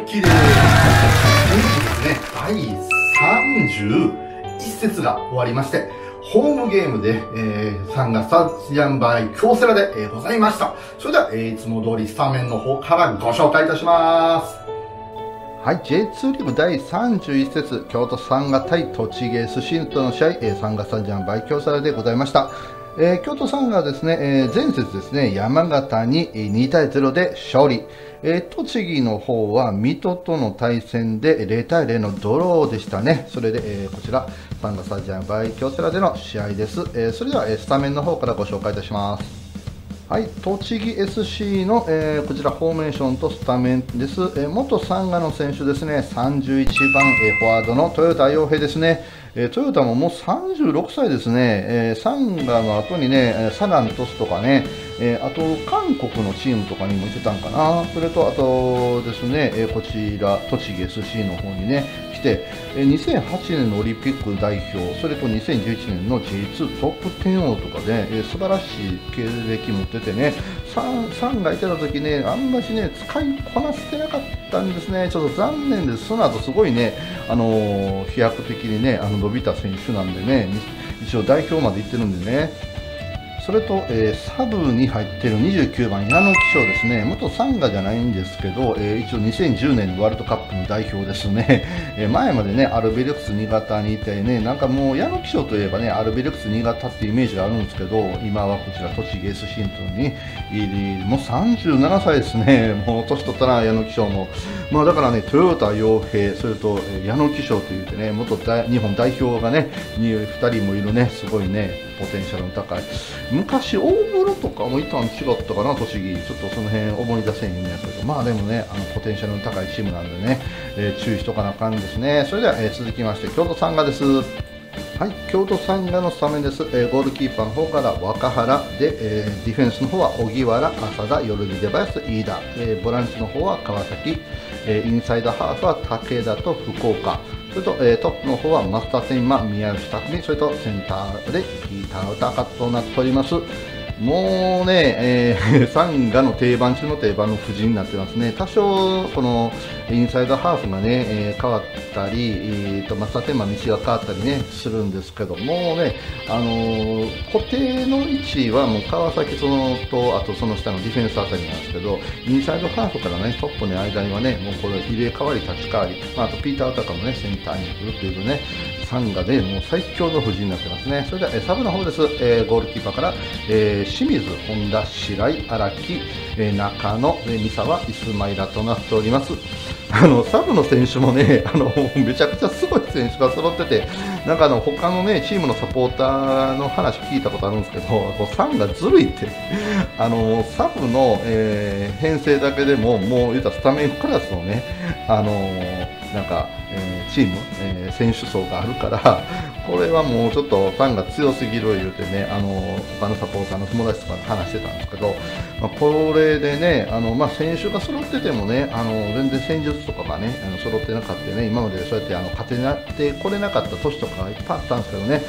ッキーです。本日ですね、第31節が終わりまして、ホームゲームで、えー、サンガスタジアムバイ京セラで、えー、ございました。それでは、えー、いつも通りスタメンの方からご紹介いたします。はい、J2 リーグ第31節、京都サンガ対栃木 SC との試合、えー、サンガスタジアムバイ京セラでございました。えー、京都サンガですね、えー、前節ですね、山形に2対0で勝利。えー、栃木の方は水戸との対戦で0対0のドローでしたね。それで、えー、こちら、サンガスタジアムバイ京セラでの試合です。えー、それでは、えー、スタメンの方からご紹介いたします。はい、栃木 SC の、えー、こちらフォーメーションとスタメンです、えー、元サンガの選手ですね31番、えー、フォワードの豊田洋平ですね、えー、トヨタももう36歳ですね、えー、サンガの後にね、サガントスとかね、えー、あと韓国のチームとかにも行ってたんかな、それとあとですね、えー、こちら、栃木 SC の方にね、来て、2008年のオリンピック代表、それと2011年の J2 トップ10王とかで、え素晴らしい経歴持っててね、サンがいてた時ね、あんましね、使いこなせてなかったんですね、ちょっと残念です、その後すごいね、あの飛躍的にね、あの伸びた選手なんでね、一応代表まで行ってるんでね、それと、えー、サブに入っている29番、矢野騎将ですね、元サンガじゃないんですけど、えー、一応2010年のワールドカップの代表ですね、えー、前までね、アルベルクス新潟にいてね、なんかもう矢野騎将といえばね、アルベルクス新潟っていうイメージがあるんですけど、今はこちら、栃木 S シントンに、もう37歳ですね、もう年取ったな、矢野騎将も。まあだからね、トヨタ洋平、それと、え矢野騎将というてね、元日本代表がね、2人もいるね、すごいね、ポテンシャルの高い。昔、大室とかもいたん違ったかな、栃木。ちょっとその辺思い出せへんやけど、まあでもね、あの、ポテンシャルの高いチームなんでね、えー、注意しとかなあかんですね。それでは、えー、続きまして、京都サンガです。はい、京都サンガのスタメンです、えー、ゴールキーパーの方から若原で、えー、ディフェンスの方は荻原、浅田、夜出林、飯田、えー、ボランチの方は川崎、えインサイドハーフは武田と福岡、それと、えー、トップの方は増田千馬、宮内匠、それとセンターでピーター・ウタカとなっております。もうね、えー、サンガの定番中の定番の布陣になってますね。多少、このインサイドハーフがね、えー、変わったり、えーと、松田天馬道が変わったりね、するんですけど、もうね、あのー、固定の位置はもう川崎そのと、あとその下のディフェンスあたりなんですけど、インサイドハーフからね、トップの間にはね、もうこれ入れ替わり立ち替わり、まあ、あとピーター・ウタカもね、センターに来るっていうね、サンガでもう最強の布陣になってますね。それでは、えサブの方です。えー、ゴールキーパーから、えー、清水、本田、白井、荒木、え、中野、え、三沢、イスマイラとなっております。あのサブの選手もね あのめちゃくちゃすごい選手が揃っててなんかあの他のねチームのサポーターの話聞いたことあるんですけどこうサンがずるいって あのサブの、えー、編成だけでももう言ったスタメンクラスのねあのなんか、えー、チーム、えー、選手層があるからこれはもうちょっとファンが強すぎる言うてね、あの他のサポーターの友達とかで話してたんですけど、まあ、これでね、あのまあ、選手が揃っててもね、あの全然戦術とかがね、あの揃ってなかったね、今までそうやってあの勝てなってこれなかった年とかいっぱいあったんですけどね、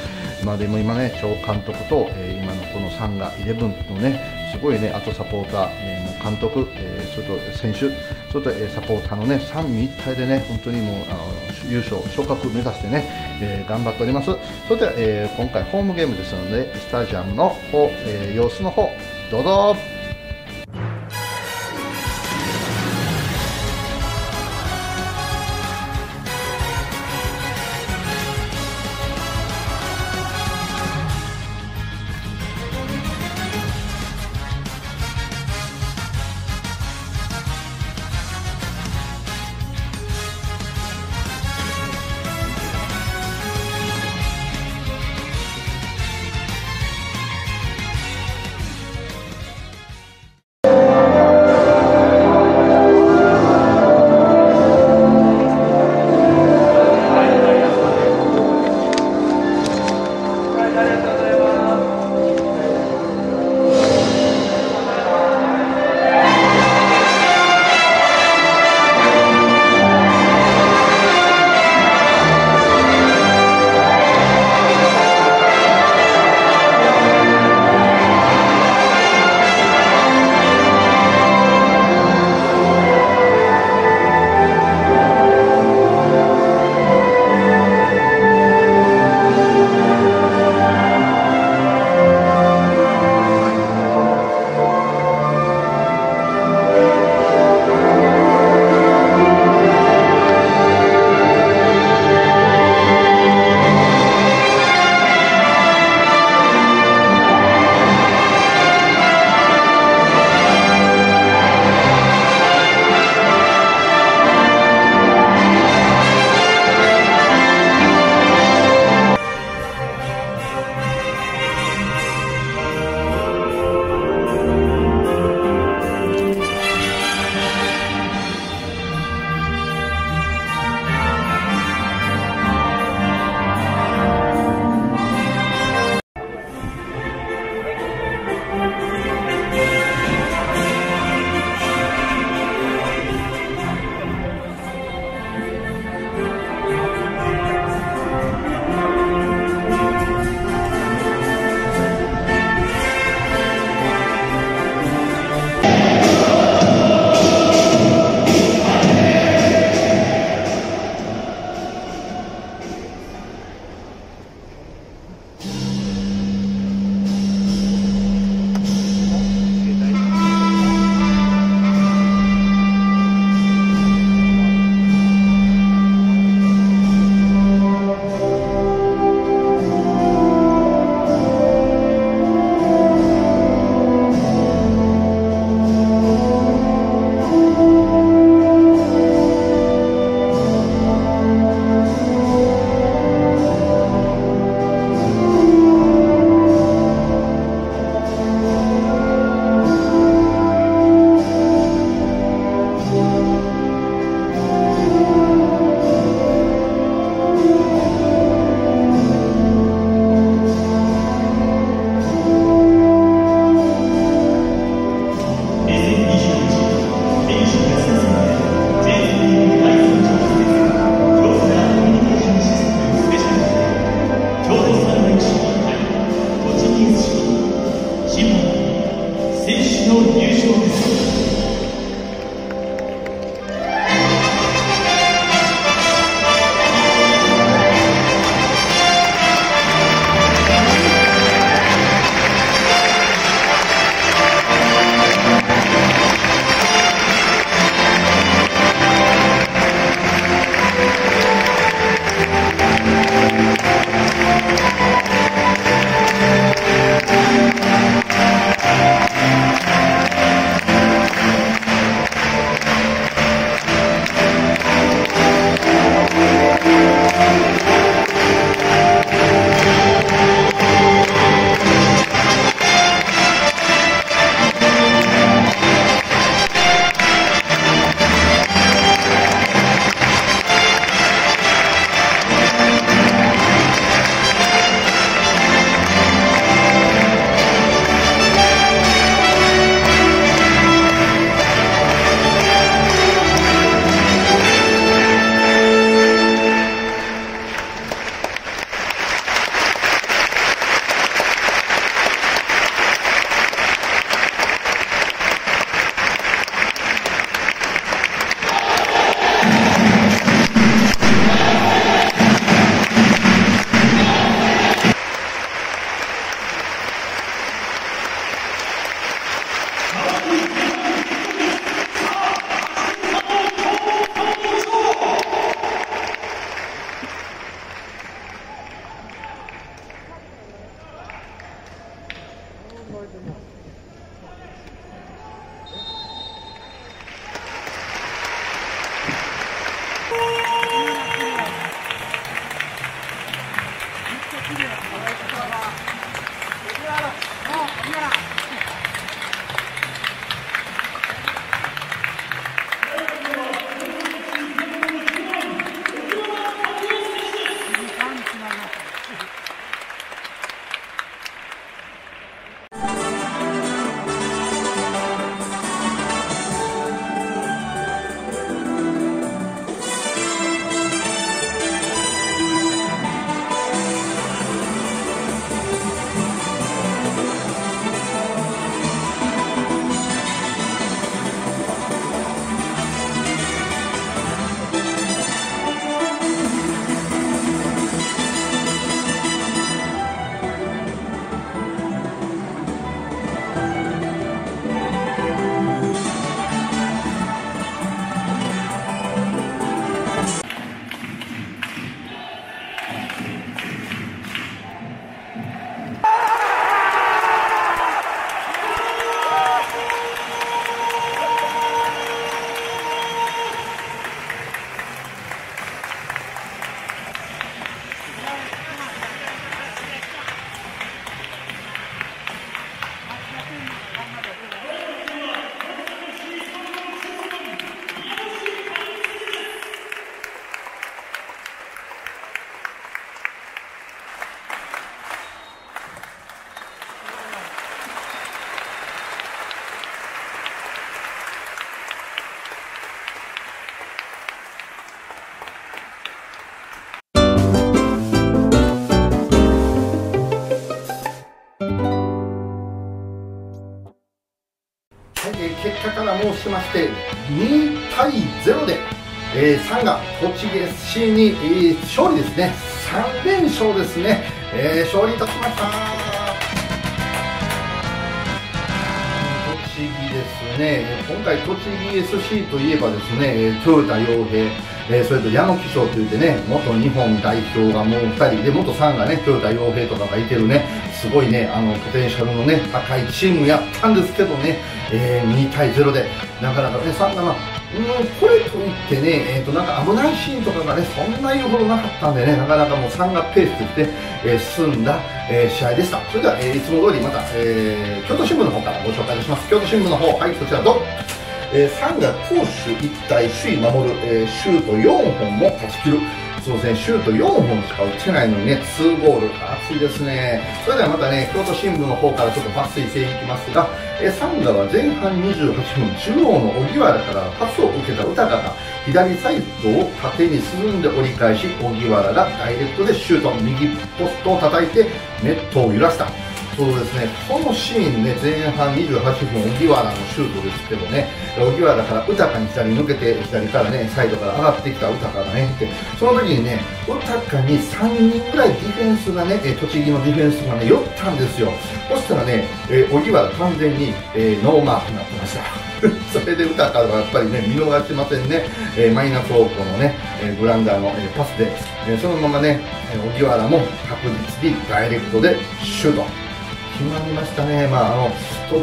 まあ、でも今ね、張監督と、えー、今のこのサンガイレブンのね、すごいね、あとサポーター、えー、監督、えー、それと選手、それと、えー、サポーターのね、三位一体でね、本当にもうあの優勝、昇格目指してね、えー、頑張っております。それでは、えー、今回ホームゲームですので、スタジアムの方、えー、様子の方、どうぞ。まして2対0で、えー、3が栃木 SC に、えー、勝利ですね。3連勝ですね、えー、勝利いたしました。栃木ですね。今回栃木 SC といえばですねトヨタ洋平えー、それと矢野気象といってね元日本代表がもう2人で元3がねトヨタ洋平とかがいてるねすごいねあのポテンシャルのね高いチームやったんですけどね、えー、2対0でなかなかね3がまあうん、これといってね、えーと、なんか危ないシーンとかがね、そんな言うほどなかったんでね、なかなかもう3がペースといって、えー、進んだ、えー、試合でした。それでは、えー、いつも通りまた、えー、京都新聞の方からご紹介します。京都新聞の方、はい、こちらどうえー、3が攻守一体首位守る、えー、シュート4本も勝ち切る。そうですね、シュート4本しか打ってないのにね、2ゴール、熱いですね。それではまたね、京都新聞の方からちょっと抜粋していきますが、え、サンガは前半28分、中央の荻原からパスを受けた宇高が、左サイドを縦に進んで折り返し、荻原がダイレクトでシュート、右ポストを叩いて、ネットを揺らした。そうですね、このシーンね、前半28分、荻原のシュートですけどね、荻原から宇高に左抜けて、左からね、サイドから上がってきた宇高がね、って、その時にね、宇高に3人ぐらいディフェンスがね、栃木のディフェンスがね、寄ったんですよ。そしたらね、え荻原完全に、えー、ノーマークになってました。それで宇高がやっぱりね、見逃しませんね、えー、マイナス方向のね、えグランダーの、えパスで、えそのままね、荻原も確実にダイレクトでシュート。決まりましたね、まあ、あの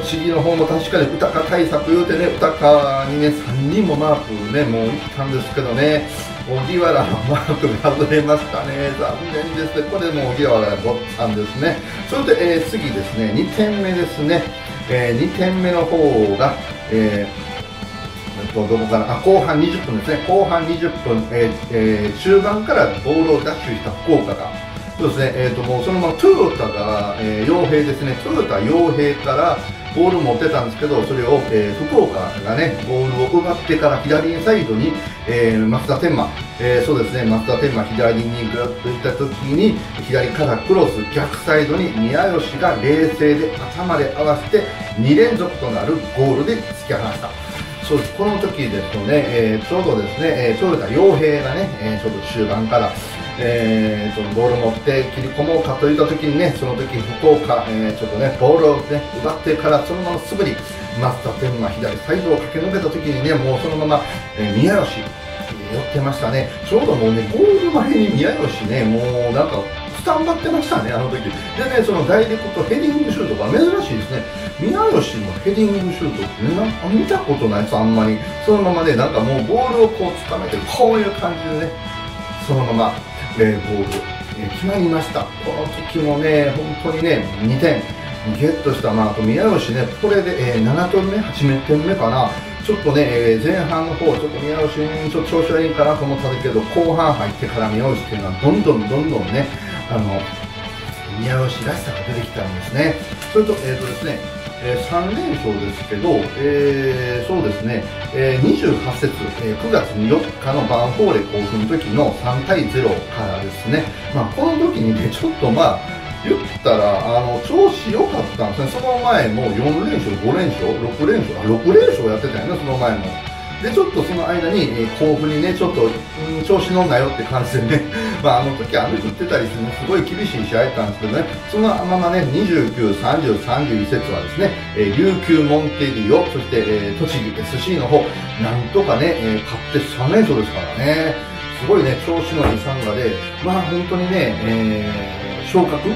栃木の方も確かに歌か対策言うてね、歌かにね、3人もマークね、もう行ったんですけどね、荻原のマークが外れましたね、残念ですね、これも荻原が取ったんですね、それで、えー、次ですね、2点目ですね、えー、2点目の方が、えーどこかな。あ後半20分ですね、後半20分、えーえー、中盤からボールをダッシュした福岡が、そうですね、えーと、もうそのままトヨタが、えー、傭兵ですね、トヨタ傭兵からボール持ってたんですけど、それを、えー、福岡がね、ボールを奪ってから左サイドに、えー、増田天馬、えー、そうですね、増田天馬左にぐっと行った時に、左からクロス、逆サイドに宮吉が冷静で頭で合わせて2連続となるゴールで突き放した。そうです。この時ですとね、えー、ちょうどですね、えー、トヨタ傭兵がね、えー、ちょっと中盤から、えー、そのボールを持って切り込もうかといった時にね、その時福岡、えー、ちょっとね、ボールをね、奪ってからそのまますぐに、マスター天馬左サイドを駆け抜けた時にね、もうそのまま、えー、宮吉、寄ってましたね。ちょうどもうね、ゴール前に宮吉ね、もうなんか、スタンバってましたね、あの時。でね、そのダイレクトヘディングシュートが珍しいですね。宮吉のヘディングシュートってね、なんか見たことないです、あんまり。そのままね、なんかもうボールをこう掴めて、こういう感じでね、そのままえー、ゴール、えー、決まりました。この時もね、本当にね、2点ゲットしたなと、宮吉ね、これで、えー、7点目、8点目かな。ちょっとね、えー、前半の方、ちょっと宮吉にちょっと調子悪いいかなと思ったけど、後半入ってから宮吉っていうのは、どんどんどんどんね、あの、宮吉らしさが出てきたんですね。それと、え、ー、とですね、えー、3連勝ですけど、えー、そうですね、えー、28節、えー、9月4日のバンフォーレ甲府の時の3対0からですね、まあ、この時にね、ちょっとまあ、言ったら、あの、調子良かったんですね。その前も4連勝、5連勝、6連勝、あ、6連勝やってたよね、その前も。で、ちょっとその間に、えー、甲府にね、ちょっと、調子乗んなよって感じでね、まあ、あの時雨降ってたりしてね、すごい厳しい試合だったんですけどね、そのままね、29、30、31節はですね、えー、琉球モンテリオ、そして、えー、栃木 SC の方、なんとかね、えー、勝って3連勝ですからね、すごいね、調子のいいサンガで、まあ本当にね、えー、昇格、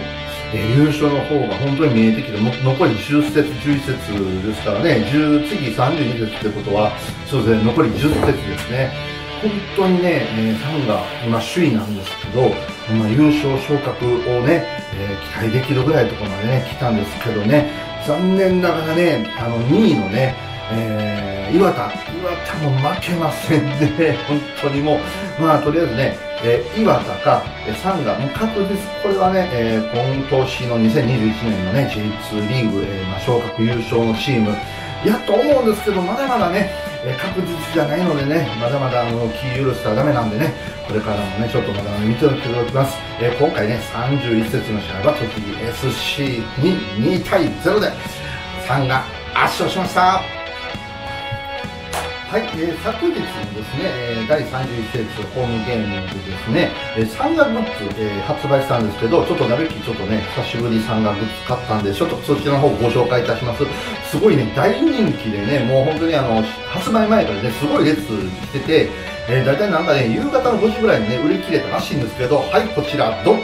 優勝の方が本当に見えてきて、残り10節、11節ですからね、10次32節ってことは、そうですね、残り10節ですね。本当にね、えー、サンが今首位なんですけど、まあ、優勝昇格をね、えー、期待できるぐらいのところまでね、来たんですけどね、残念ながらね、あの2位のね、えー、岩田、岩田も負けませんね、本当にもう、まあとりあえずね、えー、岩田か、え、サンガ、もう確実、これはね、えー、今年の2021年のね、J2 リーグ、えーまあ、昇格優勝のチーム、やと思うんですけど、まだまだね、え、確実じゃないのでね、まだまだあの気許したらダメなんでね、これからもね、ちょっとまだ見ておきます。えー、今回ね、31節の試合は栃木 SC に2対0で、3が圧勝しました。はい、えー、昨日ですね、え、第31節ホームゲームでですね、えー、サンガグッズ、えー、発売したんですけど、ちょっとなべきちょっとね、久しぶりサンガグッズ買ったんで、ちょっとそちらの方ご紹介いたします。すごいね、大人気でね、もう本当にあの、発売前からね、すごい列してて、えー、大体なんかね、夕方の5時ぐらいにね、売り切れたらしいんですけど、はい、こちら、ドン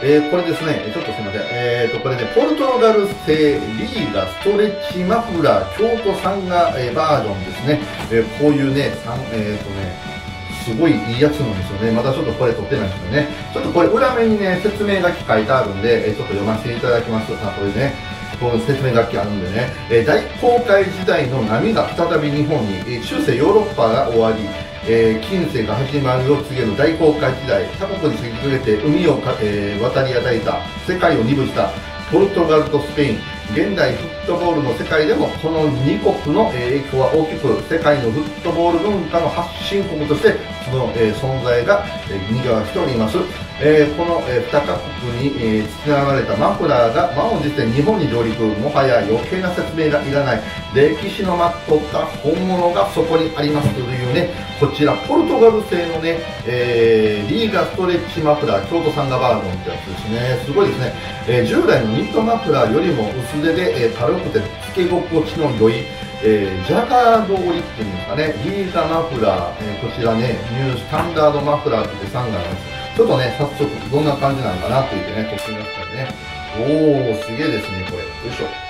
えー、これですね、ちょっとすみません。えーと、これね、ポルトガル製リーガストレッチマフラー京都産が、えー、バージョンですね。えー、こういうね、えーとね、すごいいいやつなんですよね。まだちょっとこれ撮ってないんですよね。ちょっとこれ裏面にね、説明書き書いてあるんで、えー、ちょっと読ませていただきます。あ、これね。この説明書きあるんでね、えー、大航海時代の波が再び日本に、えー、中世ヨーロッパが終わり、えー、近世が始まるを告げる大航海時代他国に先駆けて海をか、えー、渡り与えた世界を二分したポルトガルとスペイン現代フットボールの世界でもこの2国の影響は大きく世界のフットボール文化の発信国としてその、え存在が、えー、賑わしております。えー、この、えー、2カ国に、えー、つながれたマフラーが満を持して日本に上陸もはや余計な説明がいらない歴史のまっとった本物がそこにありますというねこちらポルトガル製のね、えー、リーガストレッチマフラー京都産がバージョンってやつですねすごいですね、えー、従来のニットマフラーよりも薄手で、えー、軽くてつけ心地の良いえー、ジャガード織りっていうんですかね、リーガマフラー、えー、こちらね、ニュースタンダードマフラーって3があります。ちょっとね、早速どんな感じなのかなって言ってね、撮ってみますからね。おー、すげえですね、これ。よいしょ。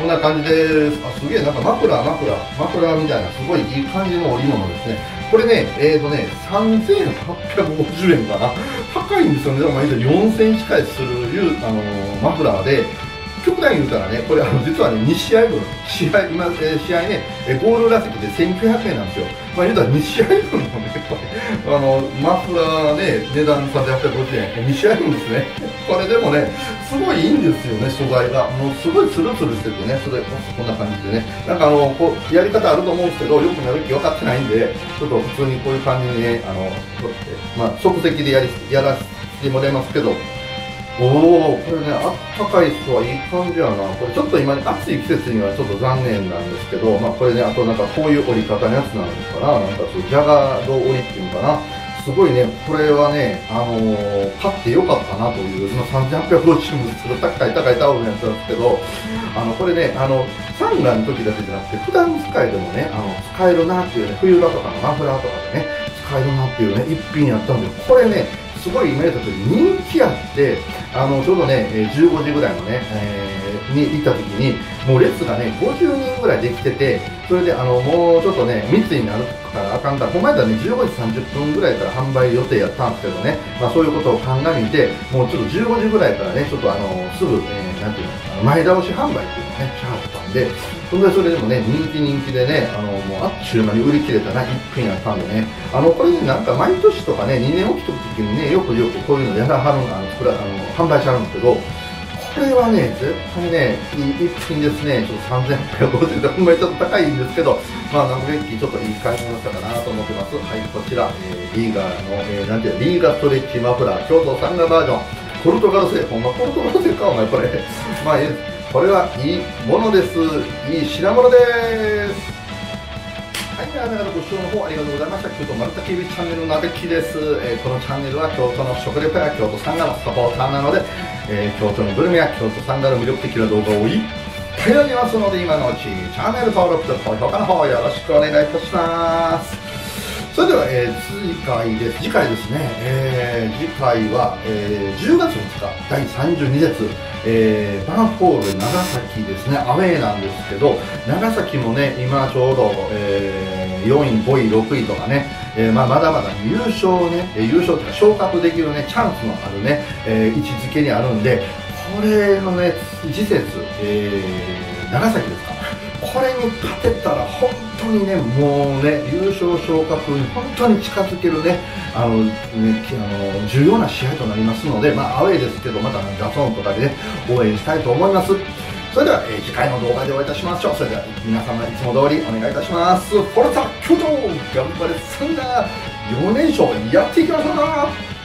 こんな感じです。あ、すげえ、なんかマフラ、マフラ、マフラみたいな、すごいいい感じの織物ですね。これね、えーとね、3850円かな。高いんですよね。でも、4000近いする、あの、マフラーで、極端言うたらね、これあの実はね、2試合分、試合、今、えー、試合ね、えゴールラ席で1900円なんですよ。まあ言うたら2試合分のね、これ、あの、マフラーね、値段3850円、2試合分ですね。これでもね、すごいいいんですよね、素材が。もうすごいツルツルしててね、それ、こんな感じでね。なんかあの、こう、やり方あると思うんですけど、よくなる気分かってないんで、ちょっと普通にこういう感じにね、あの、まあ、即席でやり、やらせてもらいますけど、おおこれねあったかい人はいい感じやな。これちょっと今、暑い季節にはちょっと残念なんですけどまあこれねあとなんかこういう折り方のやつなのかな。なんかそうジャガード折りっていうのかな。すごいねこれはねあのー、買ってよかったなという今3850円すけど高い高いタオルのやつなんですけどあのこれねあのサンガの時だけじゃなくて普段使いでもねあの使えるなっていうね冬場とかのマフラーとかでね使えるなっていうね一品やったんでこれねすごい今言った通り人気あってあのちょうどね15時ぐらいのね、えー、に行った時にもう列がね50人ぐらいできててそれであのもうちょっとね密になるからあかんからほんまやったらね15時30分ぐらいから販売予定やったんですけどね、まあ、そういうことを鑑みてもうちょっと15時ぐらいからねちょっとあのすぐ、えー、なんていうの前倒し販売っていうのをねしはったでそんでそれでもね人気人気でねあのもうあっちゅう間に売り切れたな一品やったんでねあのこれねなんか毎年とかね2年起きた時にねよくよくこういうのやらはるあのこれあの販売してあるんですけどこれはね、絶対ね、いい一品ですね。ちょっと3850円で、ほんまにちょっと高いんですけど、まあ、なんか元気ちょっといい買い物したかなと思ってます。はい、こちら、えー、リーガーの、えー、なんていうリーガストレッチマフラー、京都サンガバージョン、ポルトガル製、ほんまポルトガル製か、お前これ。まあ、いいです。これはいいものです。いい品物です。はい、では長々ご視聴の方ありがとうございました。京都丸太 TV チャンネルのなべきです、えー、このチャンネルは京都の食レポや京都サンガのサポーターなので、えー、京都のグルメや京都サンガの魅力的な動画をいっぱいありますので、今のうちチャンネル登録と高評価の方よろしくお願いいたします。それでは、えー、次回です。次回ですね、えー、次回は、えー、10月2日、第32節、えー、バンホール長崎ですね、アウェーなんですけど、長崎もね、今ちょうど、えー、4位、5位、6位とかね、えーまあ、まだまだ優勝ね、優勝というか昇格できるね、チャンスのあるね、えー、位置づけにあるんで、これのね、次節、えー、長崎ですか。これに勝てたら本当にね、もうね、優勝昇格に本当に近づけるね、あの、ね、あの重要な試合となりますので、まあ、アウェーですけど、またガソンとかでね、応援したいと思います。それでは、えー、次回の動画でお会いいたしましょう。それでは、皆様いつも通りお願いいたします。フォルツァ京都頑張れサンダー4連勝やっていきましょう